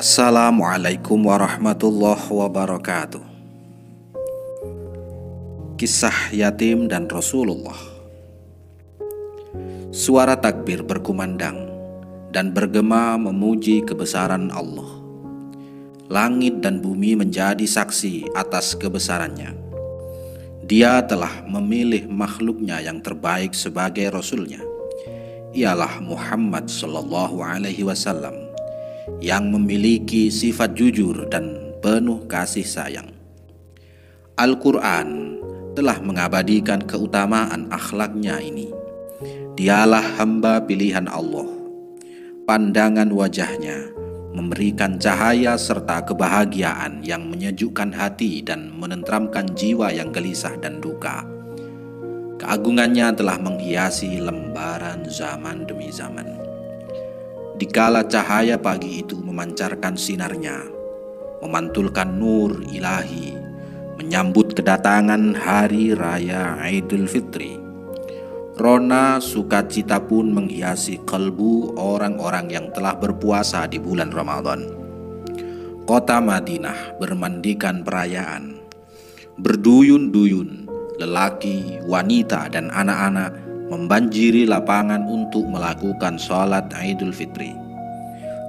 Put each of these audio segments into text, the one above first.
Assalamualaikum warahmatullahi wabarakatuh. Kisah yatim dan Rasulullah. Suara takbir berkumandang dan bergema memuji kebesaran Allah. Langit dan bumi menjadi saksi atas kebesarannya. Dia telah memilih makhluknya yang terbaik sebagai rasulnya. Ialah Muhammad sallallahu alaihi wasallam yang memiliki sifat jujur dan penuh kasih sayang. Al-Quran telah mengabadikan keutamaan akhlaknya ini. Dialah hamba pilihan Allah. Pandangan wajahnya memberikan cahaya serta kebahagiaan yang menyejukkan hati dan menenteramkan jiwa yang gelisah dan duka. Keagungannya telah menghiasi lembaran zaman demi zaman. Dikala cahaya pagi itu memancarkan sinarnya, memantulkan nur ilahi, menyambut kedatangan hari raya Idul Fitri. Rona sukacita pun menghiasi kalbu orang-orang yang telah berpuasa di bulan Ramadan. Kota Madinah bermandikan perayaan. Berduyun-duyun, lelaki, wanita, dan anak-anak membanjiri lapangan untuk melakukan sholat Idul Fitri.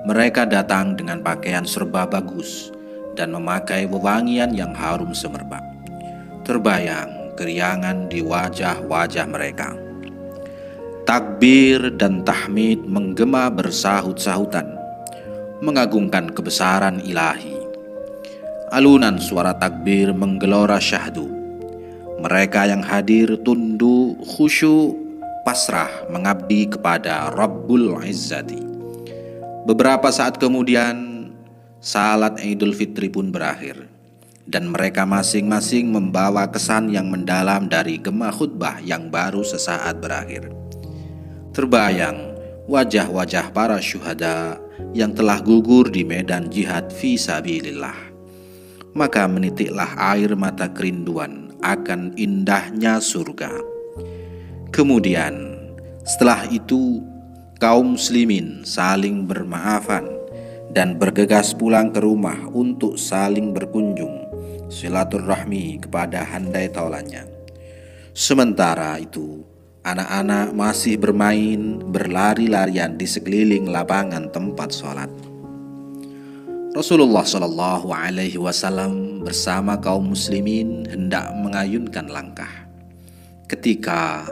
Mereka datang dengan pakaian serba bagus dan memakai wewangian yang harum semerbak. Terbayang keriangan di wajah-wajah mereka. Takbir dan tahmid menggema bersahut-sahutan, mengagungkan kebesaran ilahi. Alunan suara takbir menggelora syahdu. Mereka yang hadir tunduk khusyuk pasrah mengabdi kepada Rabbul Izzati. Beberapa saat kemudian, salat Idul Fitri pun berakhir dan mereka masing-masing membawa kesan yang mendalam dari gema khutbah yang baru sesaat berakhir. Terbayang wajah-wajah para syuhada yang telah gugur di medan jihad fi sabilillah. Maka menitiklah air mata kerinduan akan indahnya surga. Kemudian, setelah itu, kaum muslimin saling bermaafan dan bergegas pulang ke rumah untuk saling berkunjung silaturahmi kepada handai taulannya. Sementara itu, anak-anak masih bermain berlari-larian di sekeliling lapangan tempat sholat. Rasulullah Shallallahu Alaihi Wasallam bersama kaum muslimin hendak mengayunkan langkah. Ketika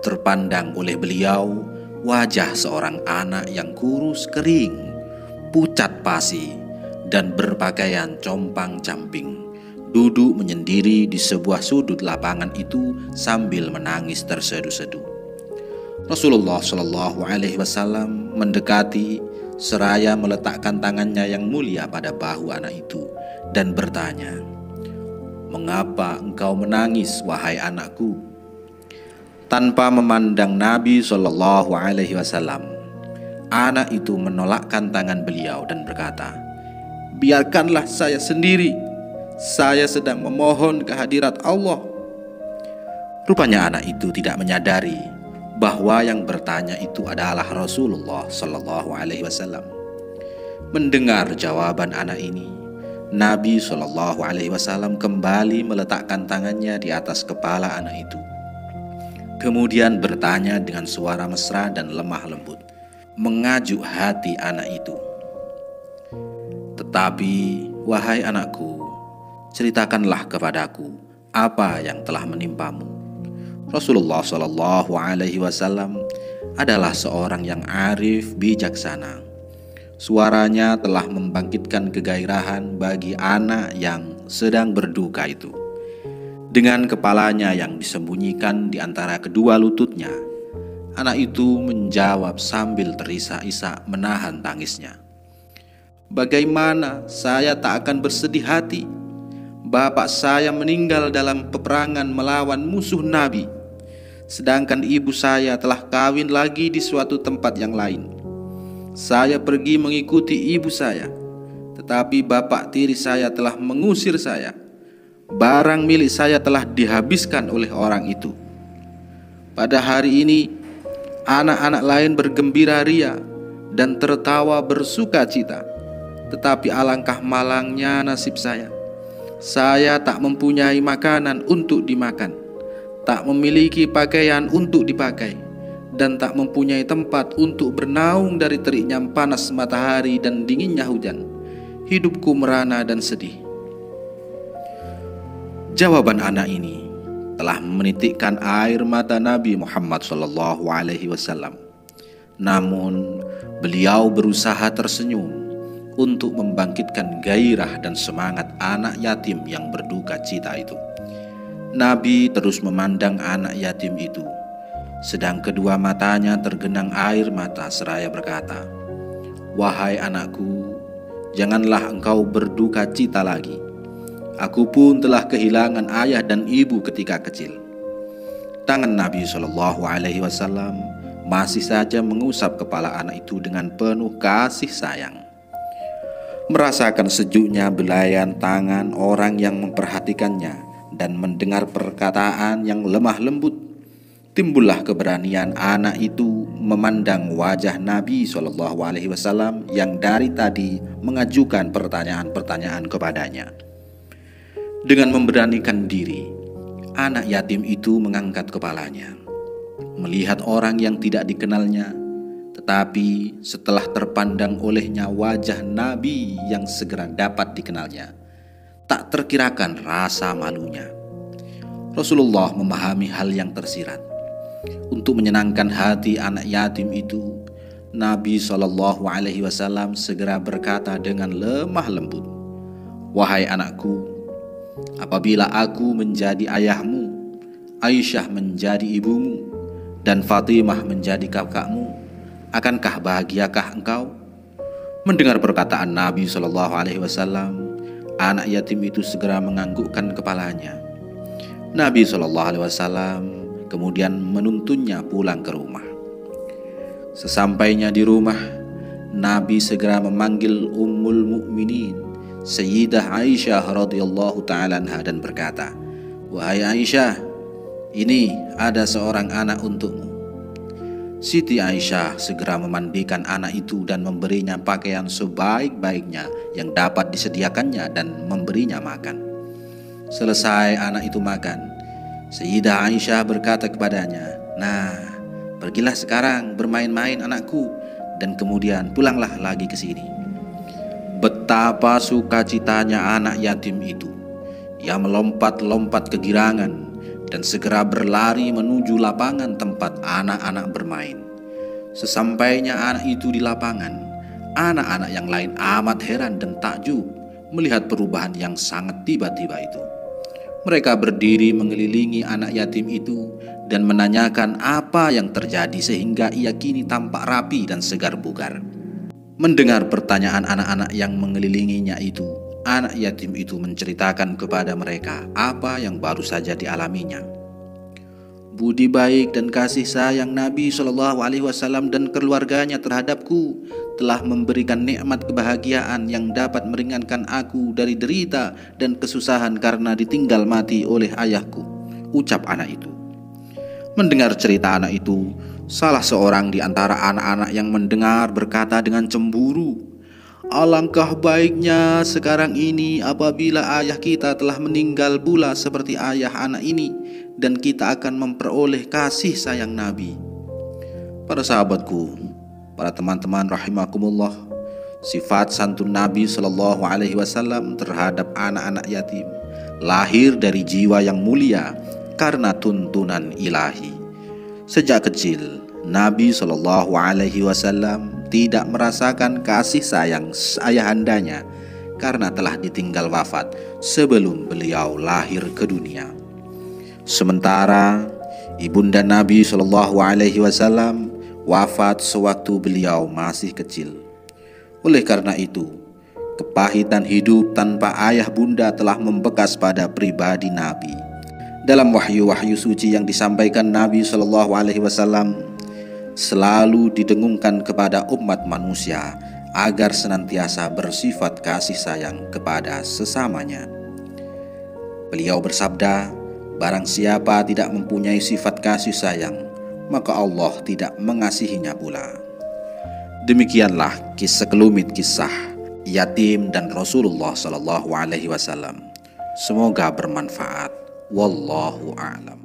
terpandang oleh beliau wajah seorang anak yang kurus kering, pucat pasi, dan berpakaian compang-camping. Duduk menyendiri di sebuah sudut lapangan itu sambil menangis terseduh-seduh. Rasulullah Shallallahu Alaihi Wasallam mendekati seraya meletakkan tangannya yang mulia pada bahu anak itu dan bertanya, "Mengapa engkau menangis, wahai anakku?" Tanpa memandang Nabi Shallallahu Alaihi Wasallam. Anak itu menolakkan tangan beliau dan berkata, "Biarkanlah saya sendiri. Saya sedang memohon kehadirat Allah." Rupanya anak itu tidak menyadari bahwa yang bertanya itu adalah Rasulullah Shallallahu Alaihi Wasallam. Mendengar jawaban anak ini, Nabi Shallallahu Alaihi Wasallam kembali meletakkan tangannya di atas kepala anak itu Kemudian bertanya dengan suara mesra dan lemah lembut, mengajuk hati anak itu. Tetapi, wahai anakku, ceritakanlah kepadaku apa yang telah menimpamu. Rasulullah Shallallahu Alaihi Wasallam adalah seorang yang arif bijaksana. Suaranya telah membangkitkan kegairahan bagi anak yang sedang berduka itu. Dengan kepalanya yang disembunyikan di antara kedua lututnya, anak itu menjawab sambil terisak-isak menahan tangisnya. Bagaimana saya tak akan bersedih hati? Bapak saya meninggal dalam peperangan melawan musuh Nabi, sedangkan ibu saya telah kawin lagi di suatu tempat yang lain. Saya pergi mengikuti ibu saya, tetapi bapak tiri saya telah mengusir saya barang milik saya telah dihabiskan oleh orang itu. Pada hari ini, anak-anak lain bergembira ria dan tertawa bersuka cita. tetapi alangkah malangnya nasib saya. Saya tak mempunyai makanan untuk dimakan, tak memiliki pakaian untuk dipakai, dan tak mempunyai tempat untuk bernaung dari teriknya panas matahari dan dinginnya hujan. Hidupku merana dan sedih. Jawaban anak ini telah menitikkan air mata Nabi Muhammad SAW. Namun, beliau berusaha tersenyum untuk membangkitkan gairah dan semangat anak yatim yang berduka cita itu. Nabi terus memandang anak yatim itu, sedang kedua matanya tergenang air mata seraya berkata, "Wahai anakku, janganlah engkau berduka cita lagi. Aku pun telah kehilangan ayah dan ibu ketika kecil." Tangan Nabi Shallallahu Alaihi Wasallam masih saja mengusap kepala anak itu dengan penuh kasih sayang merasakan sejuknya belayan tangan orang yang memperhatikannya dan mendengar perkataan yang lemah lembut. Timbullah keberanian anak itu memandang wajah Nabi Shallallahu Alaihi Wasallam yang dari tadi mengajukan pertanyaan-pertanyaan kepadanya. Dengan memberanikan diri, anak yatim itu mengangkat kepalanya, melihat orang yang tidak dikenalnya tetapi setelah terpandang olehnya wajah Nabi yang segera dapat dikenalnya, tak terkirakan rasa malunya. Rasulullah memahami hal yang tersirat. Untuk menyenangkan hati anak yatim itu, Nabi Wasallam segera berkata dengan lemah lembut, "Wahai anakku, apabila aku menjadi ayahmu, Aisyah menjadi ibumu, dan Fatimah menjadi kakakmu, Akankah bahagiakah engkau? Mendengar perkataan Nabi Shallallahu Alaihi Wasallam, anak yatim itu segera menganggukkan kepalanya. Nabi Shallallahu Alaihi Wasallam kemudian menuntunnya pulang ke rumah. Sesampainya di rumah, Nabi segera memanggil Ummul Mukminin Sayyidah Aisyah radhiyallahu taala dan berkata, "Wahai Aisyah, ini ada seorang anak untukmu. Siti Aisyah segera memandikan anak itu dan memberinya pakaian sebaik-baiknya yang dapat disediakannya dan memberinya makan. Selesai anak itu makan, Sayyidah Aisyah berkata kepadanya, "Nah, pergilah sekarang bermain-main anakku dan kemudian pulanglah lagi ke sini." Betapa sukacitanya anak yatim itu. Ia melompat-lompat kegirangan dan segera berlari menuju lapangan tempat anak-anak bermain. Sesampainya anak itu di lapangan, anak-anak yang lain amat heran dan takjub melihat perubahan yang sangat tiba-tiba itu. Mereka berdiri mengelilingi anak yatim itu dan menanyakan apa yang terjadi sehingga ia kini tampak rapi dan segar bugar. Mendengar pertanyaan anak-anak yang mengelilinginya itu, anak yatim itu menceritakan kepada mereka apa yang baru saja dialaminya. Budi baik dan kasih sayang Nabi Shallallahu Alaihi Wasallam dan keluarganya terhadapku telah memberikan nikmat kebahagiaan yang dapat meringankan aku dari derita dan kesusahan karena ditinggal mati oleh ayahku. Ucap anak itu. Mendengar cerita anak itu, salah seorang di antara anak-anak yang mendengar berkata dengan cemburu, Alangkah baiknya sekarang ini apabila ayah kita telah meninggal pula seperti ayah anak ini dan kita akan memperoleh kasih sayang Nabi. Para sahabatku, para teman-teman rahimakumullah, sifat santun Nabi Shallallahu alaihi wasallam terhadap anak-anak yatim lahir dari jiwa yang mulia karena tuntunan ilahi. Sejak kecil, Nabi Shallallahu alaihi wasallam tidak merasakan kasih sayang ayahandanya karena telah ditinggal wafat sebelum beliau lahir ke dunia. Sementara ibunda Nabi Shallallahu Alaihi Wasallam wafat sewaktu beliau masih kecil. Oleh karena itu, kepahitan hidup tanpa ayah bunda telah membekas pada pribadi Nabi. Dalam wahyu-wahyu suci yang disampaikan Nabi Shallallahu Alaihi Wasallam, selalu didengungkan kepada umat manusia agar senantiasa bersifat kasih sayang kepada sesamanya. Beliau bersabda, "Barang siapa tidak mempunyai sifat kasih sayang, maka Allah tidak mengasihinya pula." Demikianlah kisah kelumit kisah yatim dan Rasulullah Shallallahu Alaihi Wasallam. Semoga bermanfaat. Wallahu a'lam.